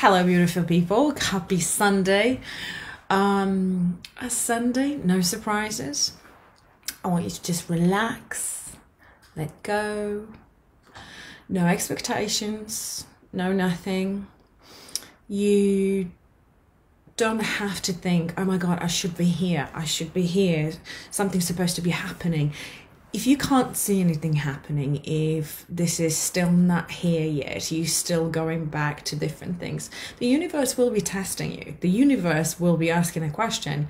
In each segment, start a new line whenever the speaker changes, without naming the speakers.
Hello, beautiful people. Happy Sunday. Um, a Sunday, no surprises. I want you to just relax, let go, no expectations, no nothing. You don't have to think, oh my God, I should be here, I should be here, something's supposed to be happening if you can't see anything happening, if this is still not here yet, you're still going back to different things, the universe will be testing you. The universe will be asking a question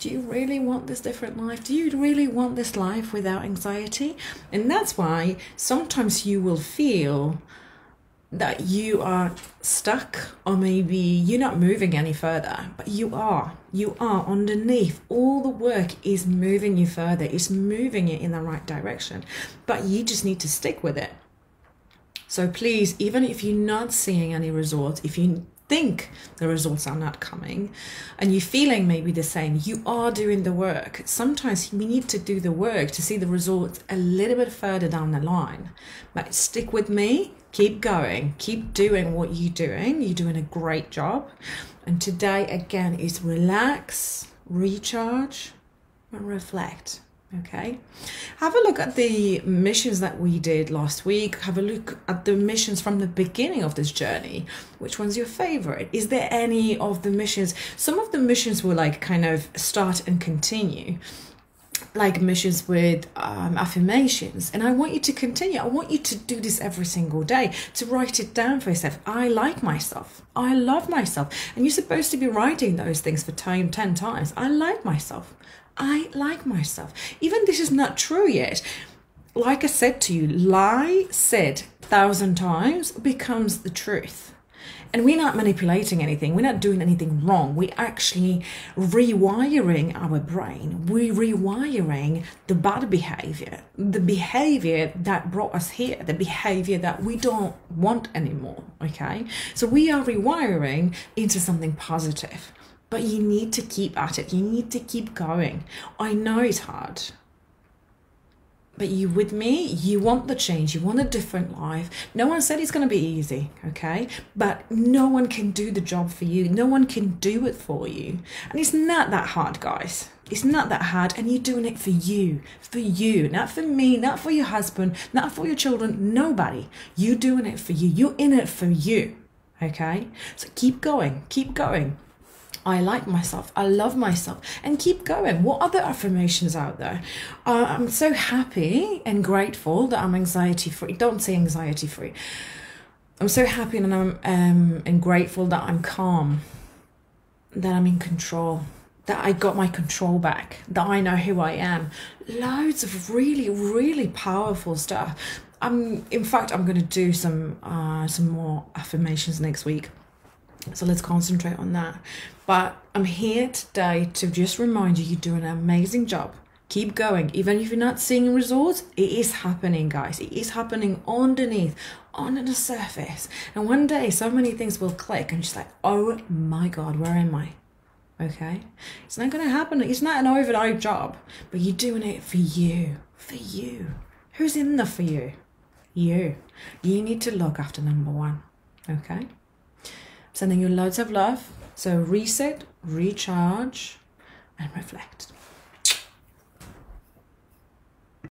Do you really want this different life? Do you really want this life without anxiety? And that's why sometimes you will feel that you are stuck or maybe you're not moving any further but you are. You are underneath. All the work is moving you further. It's moving it in the right direction. But you just need to stick with it. So please even if you're not seeing any results if you think the results are not coming and you're feeling maybe the same, you are doing the work. Sometimes we need to do the work to see the results a little bit further down the line. But stick with me, keep going, keep doing what you're doing. You're doing a great job. And today, again, is relax, recharge, and reflect. Okay. Have a look at the missions that we did last week. Have a look at the missions from the beginning of this journey. Which one's your favorite? Is there any of the missions? Some of the missions were like kind of start and continue, like missions with um, affirmations. And I want you to continue. I want you to do this every single day, to write it down for yourself. I like myself. I love myself. And you're supposed to be writing those things for time 10 times. I like myself. I like myself. Even this is not true yet. Like I said to you, lie said thousand times becomes the truth. And we're not manipulating anything. We're not doing anything wrong. We're actually rewiring our brain. We're rewiring the bad behavior, the behavior that brought us here, the behavior that we don't want anymore. Okay. So we are rewiring into something positive but you need to keep at it. You need to keep going. I know it's hard. But you with me, you want the change, you want a different life. No one said it's going to be easy, okay? But no one can do the job for you. No one can do it for you. And it's not that hard, guys. It's not that hard, and you're doing it for you, for you, not for me, not for your husband, not for your children, nobody. You're doing it for you. You're in it for you, okay? So keep going, keep going. I like myself, I love myself, and keep going. What other affirmations out there? Uh, I'm so happy and grateful that I'm anxiety free. Don't say anxiety free. I'm so happy and I'm um, and grateful that I'm calm, that I'm in control, that I got my control back, that I know who I am. Loads of really, really powerful stuff. I'm, in fact, I'm going to do some uh, some more affirmations next week so let's concentrate on that. But I'm here today to just remind you you're doing an amazing job. Keep going. Even if you're not seeing results, it is happening, guys. It is happening underneath, under the surface. And one day, so many things will click and just like, oh my God, where am I? Okay? It's not going to happen. It's not an overnight job, but you're doing it for you. For you. Who's in there for you? You. You need to look after number one. Okay? Sending you loads of love. So reset, recharge, and reflect.